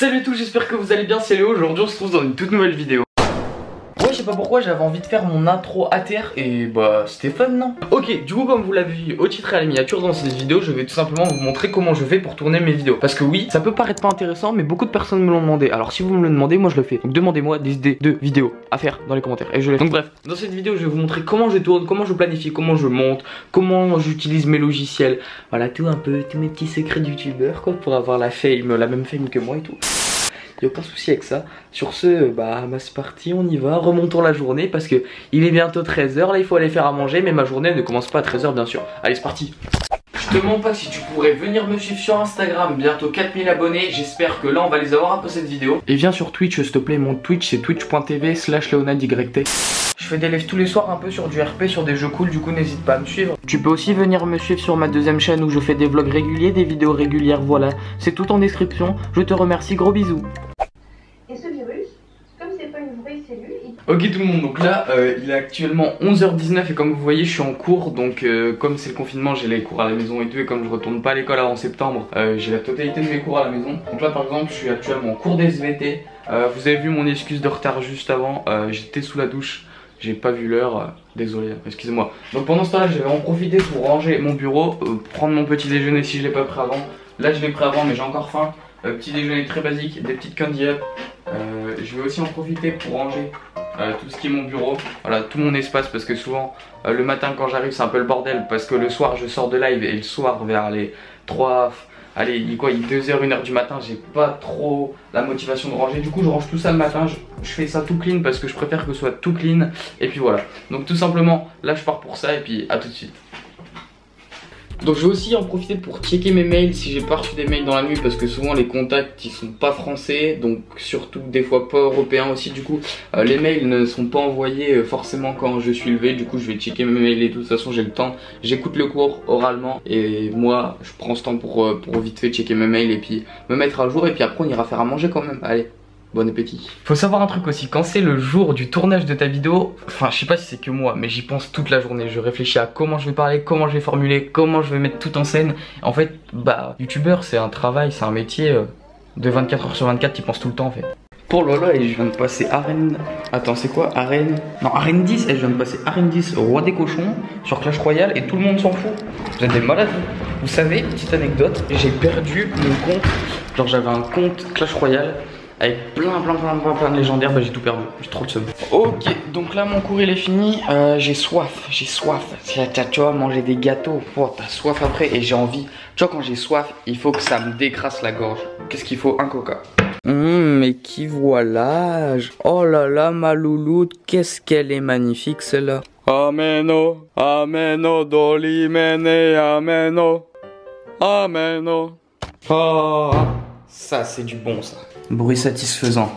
Salut à tous, j'espère que vous allez bien, c'est Léo, aujourd'hui on se retrouve dans une toute nouvelle vidéo. Pourquoi j'avais envie de faire mon intro à terre et bah c'était fun non? Ok, du coup comme vous l'avez vu au titre et à la miniature dans cette vidéo, je vais tout simplement vous montrer comment je fais pour tourner mes vidéos. Parce que oui, ça peut paraître pas intéressant mais beaucoup de personnes me l'ont demandé. Alors si vous me le demandez, moi je le fais. Donc demandez-moi des idées de vidéos à faire dans les commentaires et je les Donc bref, dans cette vidéo je vais vous montrer comment je tourne, comment je planifie, comment je monte, comment j'utilise mes logiciels. Voilà tout un peu, tous mes petits secrets de youtubeur quoi pour avoir la fame, la même fame que moi et tout a aucun souci avec ça. Sur ce, bah, bah c'est parti, on y va, remontons la journée parce que il est bientôt 13h, là il faut aller faire à manger, mais ma journée ne commence pas à 13h bien sûr. Allez c'est parti je te demande pas si tu pourrais venir me suivre sur Instagram, bientôt 4000 abonnés, j'espère que là on va les avoir après cette vidéo. Et viens sur Twitch s'il te plaît, mon Twitch c'est twitch.tv slash leonadyt. Je fais des lives tous les soirs un peu sur du RP, sur des jeux cool, du coup n'hésite pas à me suivre. Tu peux aussi venir me suivre sur ma deuxième chaîne où je fais des vlogs réguliers, des vidéos régulières, voilà. C'est tout en description, je te remercie, gros bisous. Ok tout le monde, donc là euh, il est actuellement 11h19 et comme vous voyez je suis en cours. Donc euh, comme c'est le confinement j'ai les cours à la maison et tout. Et comme je retourne pas à l'école avant septembre euh, j'ai la totalité de mes cours à la maison. Donc là par exemple je suis actuellement en cours d'SVT vous avez vu mon excuse de retard juste avant. J'étais sous la douche j'ai pas vu l'heure, désolé, excusez-moi. Donc pendant ce temps là je vais en profiter pour ranger mon bureau, prendre mon petit déjeuner si je l'ai pas pris avant. Là je l'ai pris avant mais j'ai encore faim. petit déjeuner très basique, des petites candy up. je vais aussi en profiter pour ranger euh, tout ce qui est mon bureau, voilà tout mon espace parce que souvent euh, le matin quand j'arrive c'est un peu le bordel parce que le soir je sors de live et le soir vers les 3, allez il quoi, il est 2h, 1h du matin j'ai pas trop la motivation de ranger. Du coup je range tout ça le matin, je, je, fais ça tout clean parce que je préfère que ce soit tout clean. Et puis voilà. Donc tout simplement là je pars pour ça et puis à tout de suite. Donc je vais aussi en profiter pour checker mes mails si j'ai pas reçu des mails dans la nuit parce que souvent les contacts ils sont pas français. Donc surtout des fois pas européens aussi. Du coup euh, les mails ne sont pas envoyés euh, forcément quand je suis levé. Du coup je vais checker mes mails et tout. De toute façon j'ai le temps. J'écoute le cours oralement. Et moi je prends ce temps pour, euh, pour vite fait checker mes mails et puis me mettre à jour. Et puis après on ira faire à manger quand même. Allez Bon appétit. Faut savoir un truc aussi, quand c'est le jour du tournage de ta vidéo, enfin je sais pas si c'est que moi, mais j'y pense toute la journée. Je réfléchis à comment je vais parler, comment je vais formuler, comment je vais mettre tout en scène. En fait, bah, youtubeur c'est un travail, c'est un métier euh, de 24 heures sur 24, tu penses tout le temps en fait. Pour Lola et je viens de passer arène. Attends, c'est quoi Arène? Non, arène 10 et je viens de passer arène 10 au roi des cochons sur Clash Royale et tout le monde s'en fout. Vous êtes des malades. Vous savez, petite anecdote, j'ai perdu mon compte. Genre j'avais un compte Clash Royale avec plein plein plein plein plein de légendaires, bah j'ai tout perdu, j'ai trop de seum. Ok, donc là mon cours il est fini, euh, j'ai soif, j'ai soif. Tu vois, manger des gâteaux, oh, t'as soif après et j'ai envie. Tu vois, quand j'ai soif, il faut que ça me décrasse la gorge. Qu'est-ce qu'il faut? Un coca. Hum, mais qui voilà Oh là là, ma louloute, qu'est-ce qu'elle est magnifique celle-là. Ameno, ameno, dolimene, ameno, ameno. Oh, ça c'est du bon ça. Bruit satisfaisant.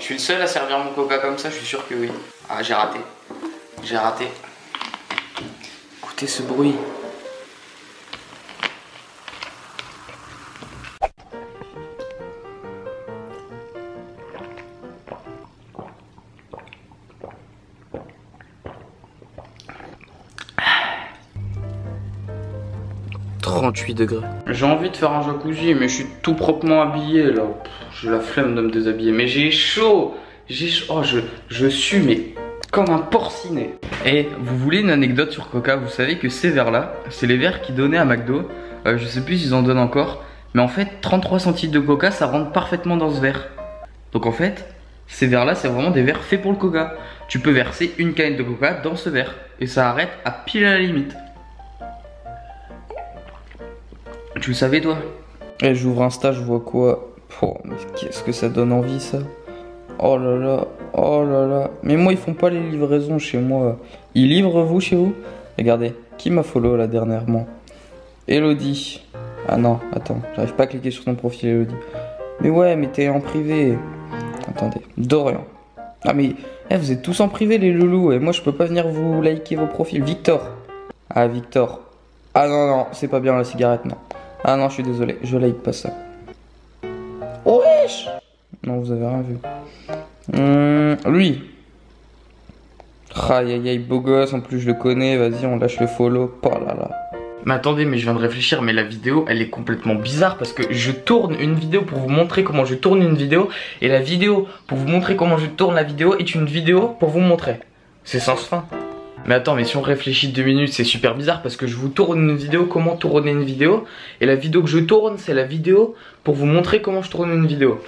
Je suis le seul à servir mon coca comme ça, je suis sûr que oui. Ah, j'ai raté. J'ai raté. Écoutez ce bruit. 38 degrés. J'ai envie de faire un jacuzzi, mais je suis tout proprement habillé là. J'ai la flemme de me déshabiller, mais j'ai chaud. J'ai chaud. Oh, je, je suis, mais comme un porcinet. Et vous voulez une anecdote sur Coca? Vous savez que ces verres là, c'est les verres qui donnaient à McDo. Euh, je sais plus s'ils en donnent encore. Mais en fait, 33 centilitres de Coca, ça rentre parfaitement dans ce verre. Donc en fait, ces verres là, c'est vraiment des verres faits pour le Coca. Tu peux verser une canette de Coca dans ce verre. Et ça arrête à pile à la limite. Tu le savais toi Et eh, j'ouvre Insta, je vois quoi mais qu'est-ce que ça donne envie ça Oh là là, oh là là. Mais moi ils font pas les livraisons chez moi. Ils livrent vous chez vous Regardez, qui m'a follow là dernièrement Elodie. Ah non, attends, j'arrive pas à cliquer sur ton profil Elodie. Mais ouais, mais t'es en privé. Attendez, Dorian. Ah mais eh, vous êtes tous en privé les loulous et moi je peux pas venir vous liker vos profils. Victor. Ah Victor. Ah non non, c'est pas bien la cigarette non. Ah non, je suis désolé, je like pas ça. Wesh Non, vous avez rien vu. Hum, lui. Aïe aïe aïe, beau gosse, en plus je le connais, vas-y, on lâche le follow. Oh là là. Mais attendez, mais je viens de réfléchir, mais la vidéo, elle est complètement bizarre parce que je tourne une vidéo pour vous montrer comment je tourne une vidéo et la vidéo pour vous montrer comment je tourne la vidéo est une vidéo pour vous montrer. C'est sans fin. Mais attends, mais si on réfléchit deux minutes, c'est super bizarre parce que je vous tourne une vidéo, comment tourner une vidéo. Et la vidéo que je tourne, c'est la vidéo pour vous montrer comment je tourne une vidéo.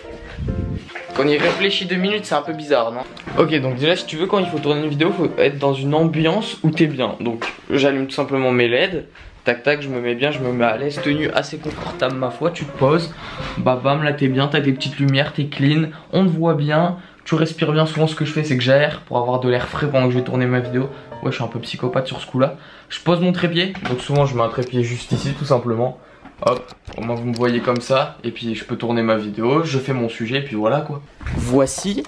Quand on y réfléchit deux minutes, c'est un peu bizarre, non? Ok, donc déjà, si tu veux, quand il faut tourner une vidéo, faut être dans une ambiance où t'es bien. Donc, j'allume tout simplement mes LED. Tac tac, je me mets bien, je me mets à l'aise, tenue assez confortable ma foi, tu te poses, bah bam là t'es bien, t'as des petites lumières, t'es clean, on te voit bien, tu respires bien, souvent ce que je fais c'est que j'aire pour avoir de l'air frais pendant que je vais tourner ma vidéo, ouais je suis un peu psychopathe sur ce coup là, je pose mon trépied, donc souvent je mets un trépied juste ici tout simplement, hop, au moins vous me voyez comme ça, et puis je peux tourner ma vidéo, je fais mon sujet, et puis voilà quoi. Voici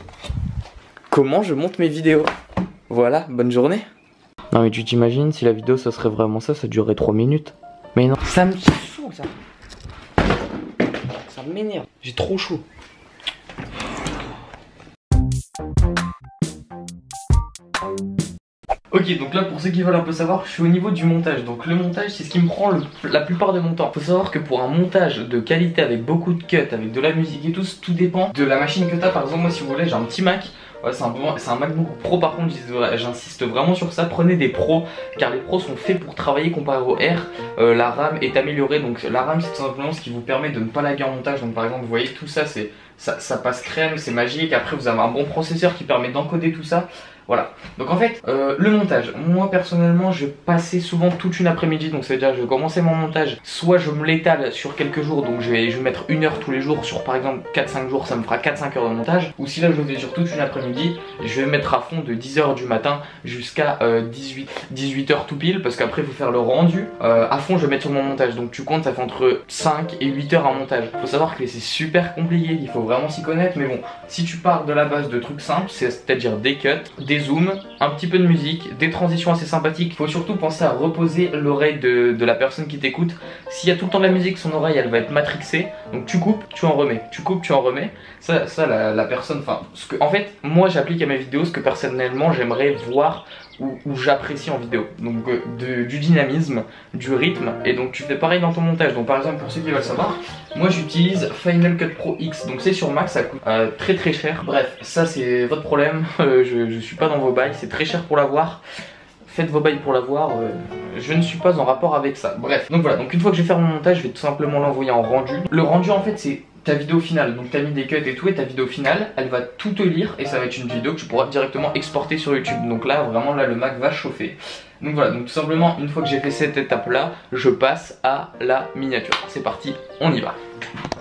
comment je monte mes vidéos, voilà, bonne journée. Non mais tu t'imagines si la vidéo ça serait vraiment ça, ça durerait 3 minutes. Mais non, ça me saoule ça. Ça m'énerve, j'ai trop chaud. Ok donc là pour ceux qui veulent un peu savoir je suis au niveau du montage donc le montage c'est ce qui me prend la plupart de mon temps Faut savoir que pour un montage de qualité avec beaucoup de cuts avec de la musique et tout tout dépend de la machine que t'as par exemple moi si vous voulez j'ai un petit Mac c'est un, un, MacBook Pro par contre, j'insiste vraiment sur ça. Prenez des pros car les pros sont faits pour travailler comparé au R. Euh, la RAM est améliorée donc la RAM c'est tout simplement ce qui vous permet de ne pas laguer en montage. Donc par exemple, vous voyez tout ça, c'est ça, ça passe crème, c'est magique. Après, vous avez un bon processeur qui permet d'encoder tout ça. Voilà. Donc en fait, euh, le montage. Moi personnellement, je passais souvent toute une après-midi. Donc ça veut dire je vais commencer mon montage. Soit je me l'étale sur quelques jours. Donc je vais, je mettre une heure tous les jours. Sur par exemple 4-5 jours, ça me fera 4-5 heures de montage. Ou si là je le fais sur toute une après-midi, je vais mettre à fond de 10h du matin jusqu'à 18, 18h tout pile. Parce qu'après, il faut faire le rendu. Euh, à fond, je vais mettre sur mon montage. Donc tu comptes, ça fait entre 5 et 8 heures en montage. Faut savoir que c'est super compliqué. Il faut vraiment s'y connaître. Mais bon, si tu pars de la base de trucs simples, c'est-à-dire des cuts, des zoom, un petit peu de musique, des transitions assez sympathiques. Faut surtout penser à reposer l'oreille de, la personne qui t'écoute. S'il y a tout le temps de la musique, son oreille elle va être matrixée. Donc tu coupes, tu en remets. Tu coupes, tu en remets. Ça, ça la, personne, enfin, en fait, moi j'applique à mes vidéos ce que personnellement j'aimerais voir ou, j'apprécie en vidéo. Donc euh, du dynamisme, du rythme. Et donc tu fais pareil dans ton montage. Donc par exemple, pour ceux qui veulent savoir, moi j'utilise Final Cut Pro X. Donc c'est sur Mac, ça coûte euh, très très cher. Bref, ça c'est votre problème. Euh, je, je suis pas dans vos bails, c'est très cher pour l'avoir faites vos bails pour l'avoir, je ne suis pas en rapport avec ça. Bref, donc voilà, donc une fois que je vais faire mon montage, je vais tout simplement l'envoyer en rendu. Le rendu en fait c'est ta vidéo finale. Donc t'as mis des cuts et tout et ta vidéo finale, elle va tout te lire et ça va être une vidéo que tu pourras directement exporter sur YouTube. Donc là vraiment là le Mac va chauffer. Donc voilà, donc tout simplement une fois que j'ai fait cette étape là, je passe à la miniature. C'est parti, on y va.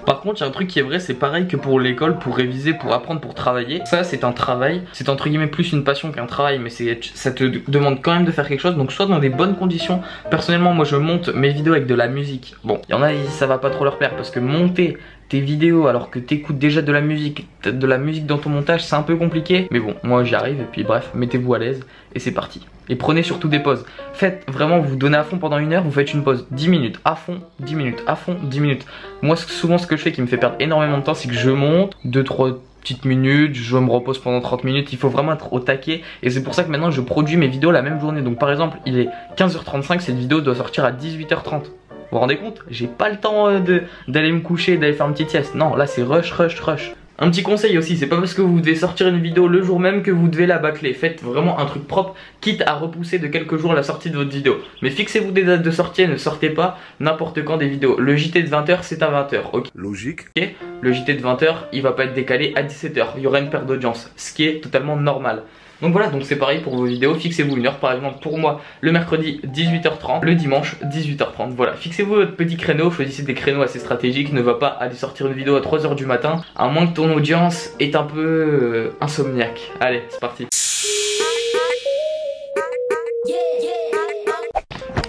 Par contre, il y a un truc qui est vrai, c'est pareil que pour l'école, pour réviser, pour apprendre, pour travailler. Ça, c'est un travail. C'est entre guillemets plus une passion qu'un travail, mais ça te demande quand même de faire quelque chose. Donc, soit dans des bonnes conditions. Personnellement, moi, je monte mes vidéos avec de la musique. Bon, il y en a, ça va pas trop leur plaire parce que monter tes vidéos alors que t'écoutes déjà de la musique, de la musique dans ton montage, c'est un peu compliqué. Mais bon, moi j'y arrive et puis bref, mettez-vous à l'aise et c'est parti. Et prenez surtout des pauses. Faites vraiment, vous donnez à fond pendant une heure, vous faites une pause 10 minutes, à fond, 10 minutes, à fond, 10 minutes. Moi souvent ce que je fais qui me fait perdre énormément de temps, c'est que je monte 2-3 petites minutes, je me repose pendant 30 minutes, il faut vraiment être au taquet et c'est pour ça que maintenant je produis mes vidéos la même journée. Donc par exemple, il est 15h35, cette vidéo doit sortir à 18h30. Vous vous rendez compte? J'ai pas le temps euh, d'aller me coucher, d'aller faire une petite sieste. Non, là c'est rush, rush, rush. Un petit conseil aussi, c'est pas parce que vous devez sortir une vidéo le jour même que vous devez la bâcler. Faites vraiment un truc propre, quitte à repousser de quelques jours la sortie de votre vidéo. Mais fixez-vous des dates de sortie et ne sortez pas n'importe quand des vidéos. Le JT de 20h, c'est à 20h, ok? Logique. Ok? Le JT de 20h, il va pas être décalé à 17h. Il y aura une perte d'audience, ce qui est totalement normal. Donc voilà, donc c'est pareil pour vos vidéos, fixez-vous une heure par exemple pour moi le mercredi 18h30, le dimanche 18h30. Voilà, fixez-vous votre petit créneau, choisissez des créneaux assez stratégiques, ne va pas aller sortir une vidéo à 3h du matin, à moins que ton audience est un peu euh, insomniaque. Allez, c'est parti.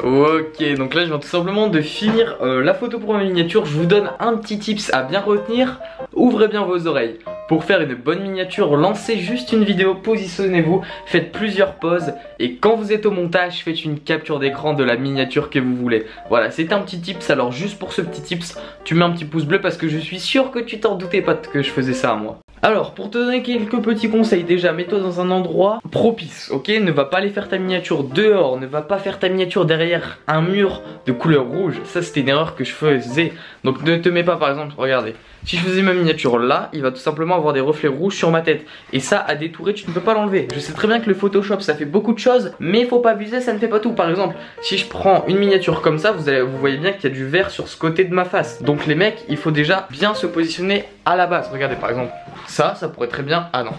Ok, donc là je viens tout simplement de finir euh, la photo pour ma miniature. Je vous donne un petit tips à bien retenir. Ouvrez bien vos oreilles. Pour faire une bonne miniature, lancez juste une vidéo, positionnez-vous, faites plusieurs pauses et quand vous êtes au montage, faites une capture d'écran de la miniature que vous voulez. Voilà, c'est un petit tips. Alors juste pour ce petit tips, tu mets un petit pouce bleu parce que je suis sûr que tu t'en doutais pas que je faisais ça à moi. Alors, pour te donner quelques petits conseils, déjà, mets-toi dans un endroit propice, ok? Ne va pas aller faire ta miniature dehors, ne va pas faire ta miniature derrière un mur de couleur rouge. Ça, c'était une erreur que je faisais. Donc, ne te mets pas, par exemple, regardez. Si je faisais ma miniature là, il va tout simplement avoir des reflets rouges sur ma tête. Et ça, à détourer, tu ne peux pas l'enlever. Je sais très bien que le Photoshop, ça fait beaucoup de choses, mais il faut pas abuser, ça ne fait pas tout. Par exemple, si je prends une miniature comme ça, vous, vous voyez bien qu'il y a du vert sur ce côté de ma face. Donc les mecs, il faut déjà bien se positionner à la base. Regardez, par exemple, ça, ça pourrait très bien... Ah non,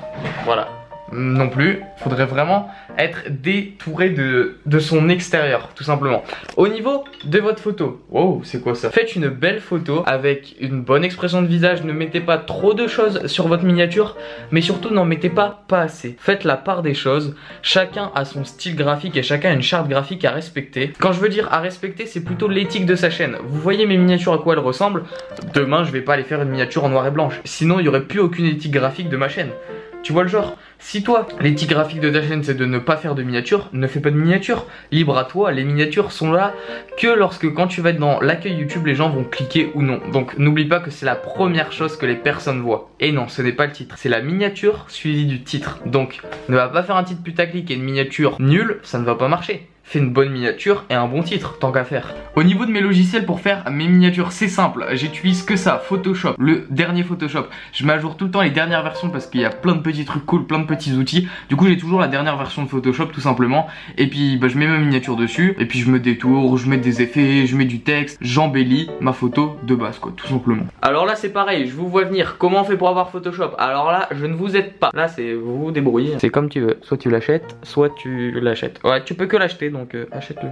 voilà non plus. Faudrait vraiment être détouré de, de son extérieur, tout simplement. Au niveau de votre photo, wow, c'est quoi ça? Faites une belle photo avec une bonne expression de visage. Ne mettez pas trop de choses sur votre miniature, mais surtout n'en mettez pas pas assez. Faites la part des choses. Chacun a son style graphique et chacun a une charte graphique à respecter. Quand je veux dire à respecter, c'est plutôt l'éthique de sa chaîne. Vous voyez mes miniatures à quoi elles ressemblent? Demain, je vais pas aller faire une miniature en noir et blanche. Sinon, il n'y aurait plus aucune éthique graphique de ma chaîne. Tu vois le genre Si toi, l'éthique graphique de ta chaîne c'est de ne pas faire de miniatures, ne fais pas de miniatures. Libre à toi, les miniatures sont là que lorsque quand tu vas être dans l'accueil YouTube, les gens vont cliquer ou non. Donc n'oublie pas que c'est la première chose que les personnes voient. Et non, ce n'est pas le titre, c'est la miniature suivie du titre. Donc ne va pas faire un titre putaclic et une miniature nulle, ça ne va pas marcher fais une bonne miniature et un bon titre, tant qu'à faire. Au niveau de mes logiciels pour faire mes miniatures, c'est simple, j'utilise que ça, Photoshop, le dernier Photoshop. Je jour tout le temps les dernières versions parce qu'il y a plein de petits trucs cool, plein de petits outils. Du coup j'ai toujours la dernière version de Photoshop tout simplement. Et puis bah, je mets ma miniature dessus, et puis je me détourne, je mets des effets, je mets du texte, j'embellis ma photo de base quoi, tout simplement. Alors là c'est pareil, je vous vois venir, comment on fait pour avoir Photoshop? Alors là je ne vous aide pas, là c'est vous vous débrouillez. C'est comme tu veux, soit tu l'achètes, soit tu l'achètes. Ouais tu peux que l'acheter donc euh, achète-le.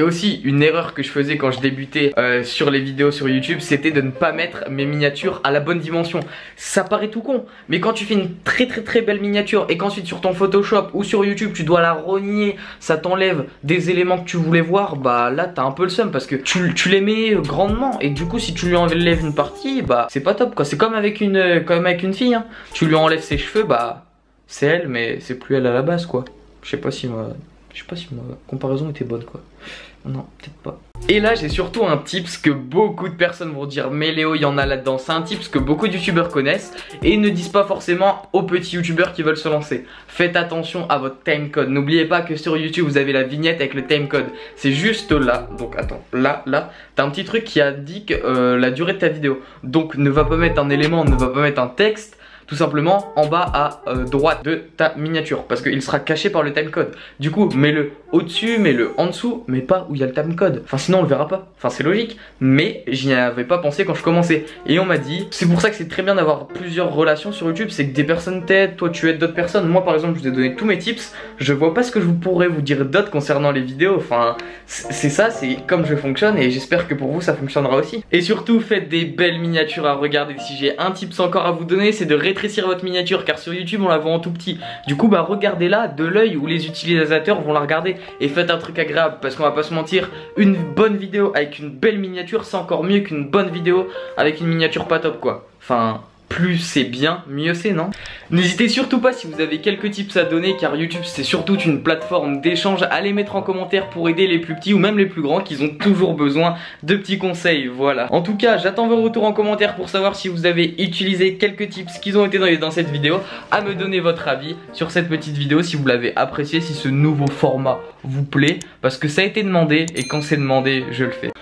Et aussi une erreur que je faisais quand je débutais euh, sur les vidéos sur YouTube c'était de ne pas mettre mes miniatures à la bonne dimension Ça paraît tout con mais quand tu fais une très très très belle miniature et qu'ensuite sur ton Photoshop ou sur YouTube tu dois la rogner Ça t'enlève des éléments que tu voulais voir bah là t'as un peu le seum parce que tu, tu mets grandement et du coup si tu lui enlèves une partie bah c'est pas top quoi C'est comme avec une, comme avec une fille hein. Tu lui enlèves ses cheveux bah c'est elle mais c'est plus elle à la base quoi Je sais pas si moi je sais pas si ma comparaison était bonne quoi. Non, peut-être pas. Et là j'ai surtout un tips que beaucoup de personnes vont dire mais Léo il y en a là-dedans. C'est un tips que beaucoup de youtubeurs connaissent et ne disent pas forcément aux petits youtubeurs qui veulent se lancer. Faites attention à votre timecode N'oubliez pas que sur YouTube vous avez la vignette avec le timecode C'est juste là, donc attends, là, là. T'as un petit truc qui indique euh, la durée de ta vidéo. Donc ne va pas mettre un élément, ne va pas mettre un texte tout simplement en bas à euh, droite de ta miniature parce qu'il sera caché par le timecode. Du coup, mets-le au-dessus, mets-le en dessous, mais pas où il y a le timecode. Enfin, sinon on le verra pas. Enfin, c'est logique, mais j'y avais pas pensé quand je commençais. Et on m'a dit, c'est pour ça que c'est très bien d'avoir plusieurs relations sur YouTube, c'est que des personnes t'aident, toi tu aides d'autres personnes. Moi, par exemple, je vous ai donné tous mes tips. Je vois pas ce que je pourrais vous dire d'autre concernant les vidéos. Enfin, c'est ça, c'est comme je fonctionne et j'espère que pour vous ça fonctionnera aussi. Et surtout, faites des belles miniatures à regarder. Si j'ai un tips encore à vous donner, c'est de rétrécir votre miniature car sur YouTube on la voit en tout petit. Du coup bah regardez-la de l'œil où les utilisateurs vont la regarder et faites un truc agréable parce qu'on va pas se mentir, une bonne vidéo avec une belle miniature c'est encore mieux qu'une bonne vidéo avec une miniature pas top quoi. Enfin plus c'est bien, mieux c'est, non? N'hésitez surtout pas si vous avez quelques tips à donner car YouTube c'est surtout une plateforme d'échange à les mettre en commentaire pour aider les plus petits ou même les plus grands qui ont toujours besoin de petits conseils, voilà. En tout cas, j'attends vos retours en commentaire pour savoir si vous avez utilisé quelques tips qui ont été donnés dans cette vidéo, à me donner votre avis sur cette petite vidéo si vous l'avez apprécié, si ce nouveau format vous plaît, parce que ça a été demandé et quand c'est demandé, je le fais.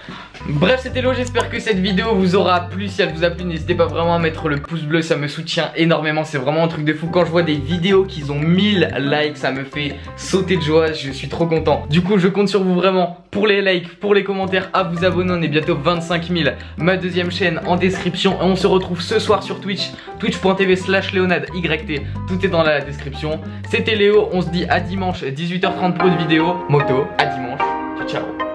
Bref c'était l'eau, j'espère que cette vidéo vous aura plu. Si elle vous a plu n'hésitez pas vraiment à mettre le pouce bleu Ça me soutient énormément, c'est vraiment un truc de fou. Quand je vois des vidéos qui ont 1000 likes Ça me fait sauter de joie, je suis trop content. Du coup je compte sur vous vraiment pour les likes, pour les commentaires À vous abonner, on est bientôt 25 000 Ma deuxième chaîne en description. Et on se retrouve ce soir sur Twitch Twitch.tv slash YT Tout est dans la description. C'était Léo, on se dit à dimanche 18h30 pour une vidéo. Moto, à dimanche, ciao ciao